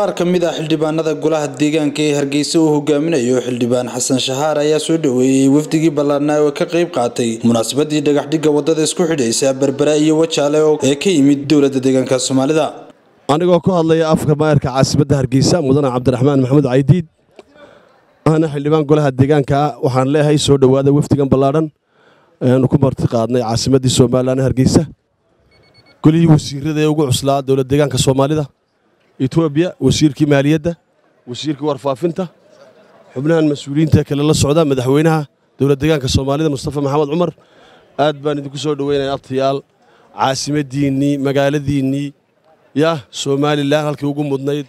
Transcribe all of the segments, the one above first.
qaar ka mid ah xildhibaanada golaha deegaanka ee hargeysa uu hogaaminayo xildhibaan xasan shahaar ayaa soo dhoweeyey wafdigii ballaarnaa oo ka qayb qaatay. Munaasabadii dhagaxdhigga waddada isku xidhaysa berbera iyo wajaale ee ka yimid dowladda deegaanka soomaalida. Anigoo ku hadlaya afka maayarka caasimadda hargeysa mudane cabdiraxmaan maxamuud caydiid. Ahna xildhibaan golaha deegaanka ah waxaan leeyahay soo dhowaada wafdigan ballaadhan. Ayaanu ku marti qaadnay caasimaddii somalilan hargeysa. Golihii wasiirada ee ugu cuslaa dowlad deegaanka soomaalida etoobiya wasiirkii maaliyadda wasiirkii warfaafinta xubnahan mas'uuliyiinta kale la socda madaxweynaha dowlad deegaanka soomaalida mustafa maxamed cumar. Aad baan idinku soo dhoweynaya abtayaal caasimadiinnii magaaladiinnii yah somalilan halkii ugu mudnayd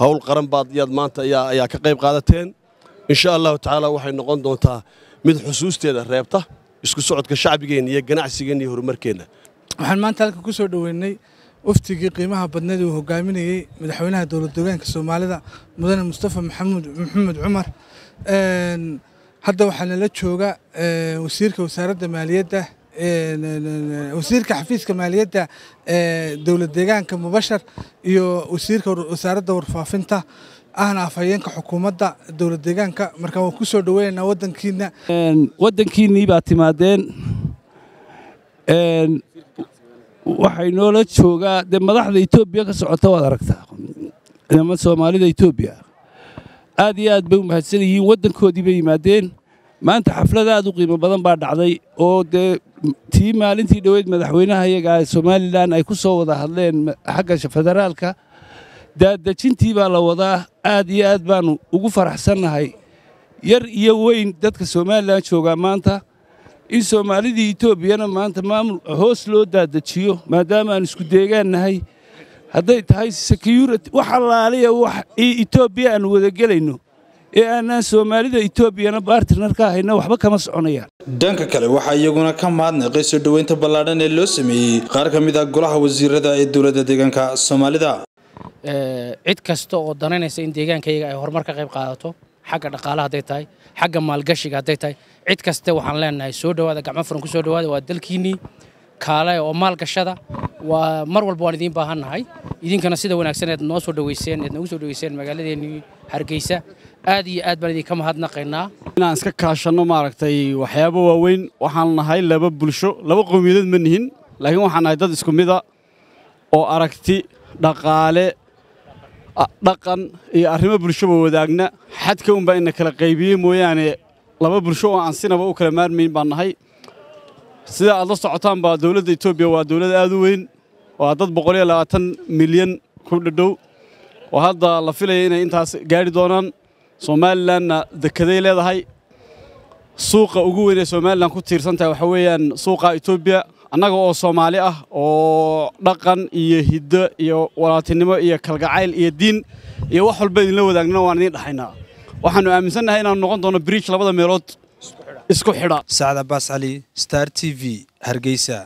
howl qaran baad yaad maanta ayaa ka qayb qaadateen. Insha allahu tacaala waxay noqon doontaa mid xusuusteeda reebta isku socodka shacbigeenna iyo ganacsigeenna iyo horumarkeenna. Waxaan maanta halka ku soo dhoweynay waftigii qiimaha badneed uu hogaaminayey madaxweynaha dowlad deegaanka soomaalida mudane mustafa maxamuud maxamed cumar. Hadda waxaa nala jooga wasiirka wasaaradda maaliyadda wasiirka xafiiska maaliyadda dowlad deegaanka mubashar iyo wasiirka wasaaradda warfaafinta ahna afhayeenka xukuumadda dowlad deegaanka marka waan ku soo dhoweynaynaa waddankiina waddankiinnii baa timaadeen waxay noola joogaa. Dee madaxda etoobiya ka socota waad aragtaa. Ciidamada soomaalida etoobiya aad iyo aad bay u mahadsan yihiin waddankoodii bay yimaadeen. Maanta xaflad aad u qiimo badan baa dhacday oo dee tii maalintii dhoweyd madaxweynaha iyaga somalilan ay ku soo wada hadleen xagga federaalka. Daadejintii baa la wadaa. Aad iyo aad baannu ugu faraxsannahay. Yar iyo weyn dadka somalilan joogaa maanta in soomaalidii etoobiyana maanta maamul hoos loo daadejiyo maadaama aan isku deegaannahay. Hadday tahay security wax allaaliya wax etoobiya aan wadagelayno. Ee aanaan soomaalida etoobiyana baartirnar ka hayna waxba kama soconayaan. Dhanka kale waxaa iyaguna ka mahadnaqay soo dhoweynta ballaadhan ee loo sameeyey. Qaar ka mid ah golaha wasiirada ee dowladda deegaanka soomaalida. Cid kasta oo danaynaysa in deegaankayaga ay horumar ka qayb qaadato xagga dhaqaalaha hadday tahay xagga maalgashiga hadday tahay. Cid kaste waxaan leenahay soo dhowaada gacmo furan ku soo dhowaada waa dalkiinnii kaale oo maalgashada waa mar walba waan idiin baahannahay idinkana sida wanaagsan eed noo soo dhoweyseen eed noogu soo dhoweyseen magaaladeennii hargeysa. Aad iyo aad baan idinka mahadnaqaynaa inaan iska kaashanno maaragtay waxyaabo waaweyn waxaan nahay laba bulsho laba qowmiyadood ma nihin laakiin waxaan nahay dad isku mida oo aragti dhaqaale dhaqan iyo arrimo bulshoba wadaagna. Xadka unbaa ina kala qaybiyey mooyaane laba bulsho oo aan sinaba u kala maarmayn baan nahay. Sida aad la socotaanba dowladda etoobiya waa dowlad aad u weyn waa dad boqoliyo labaatan milyan ku dhadhow. Oo hadda la filaya inay intaas gaadhi doonaan. Somalilanna dekeday leedahay. Suuqa ugu weyn ee somalilan ku tiirsan tahay waxaa weeyaan suuqa etoobiya annaga oo soomaali ah oo dhaqan iyo hiddo iyo walaaltinimo iyo kalgacayl iyo diin iyo wax walba idinla wadaagna waan idiin dhaxaynaa. Waxaannu aaminsannahay inaannu noqon doono bridge labada meelood isku xidha. Sacad abbaas cali star t v hargeysa